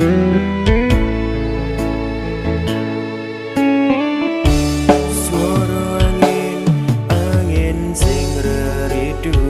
Suara angin, angin sing reridu.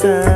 sun.